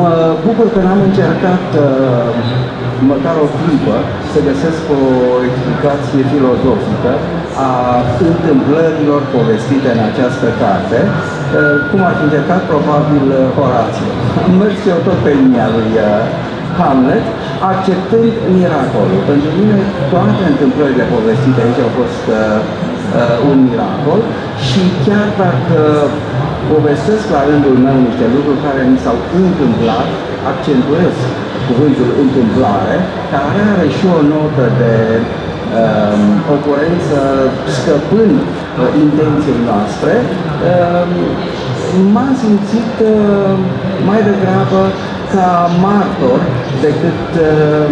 Mă bucur că n-am încercat uh, măcar o clipă să găsesc o explicație filozofică a întâmplărilor povestite în această carte, uh, cum ar fi încercat probabil uh, Horațiu. Am mers eu tot pe linia lui uh, Hamlet, acceptând miracolul. Pentru mine toate întâmplările povestite aici au fost uh, uh, un miracol și chiar dacă povestesc la rândul meu niște lucruri care mi s-au întâmplat, accentuez cuvântul întâmplare, care are și o notă de uh, ocurență scăpând uh, intenției noastre, uh, m-am simțit uh, mai degrabă ca martor decât uh,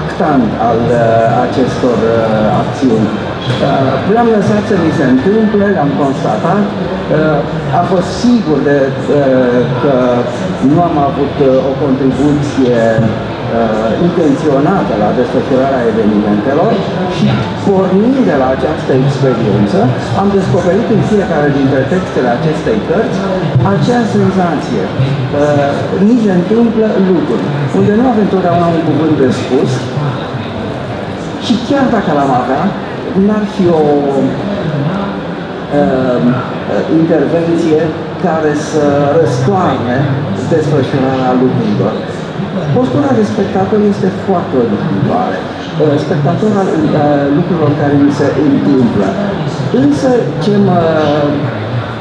actant al uh, acestor uh, acțiuni. Uh, le-am lăsat să mi se întâmple, le-am constatat, uh, am fost sigur de, uh, că nu am avut uh, o contribuție uh, intenționată la desfășurarea evenimentelor și pornind de la această experiență am descoperit în fiecare dintre textele acestei cărți acea senzație. Uh, ni se întâmplă lucruri unde nu avem totdeauna un cuvânt de spus și chiar dacă l-am avea, n-ar fi o uh, intervenție care să răstoarne desfășurarea lucrurilor. Postura de spectator este foarte odihnitoare. Spectator al uh, lucrurilor care mi se întâmplă. Însă ce mă,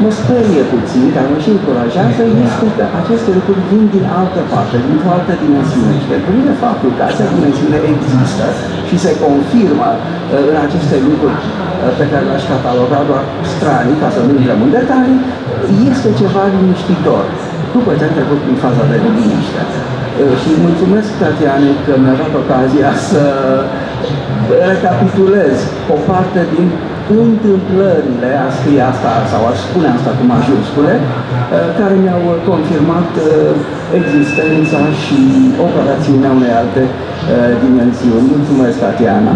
mă sperie puțin, dar mă și încurajează, este că aceste lucruri vin din altă parte, din o altă dimensiune. Și pentru mine faptul că acea dimensiune există și se confirmă uh, în aceste lucruri uh, pe care le-aș cataloga doar stranii, ca să nu intrăm în detalii, este ceva liniștitor după ce am trecut prin faza de liniște. Și mulțumesc, Tatiane, că mi-a dat ocazia să recapitulez o parte din întâmplările, a scrie asta sau aș spune asta cu majuscule, care mi-au confirmat existența și operațiunea unei alte dimensiuni. Mulțumesc, Tatiana!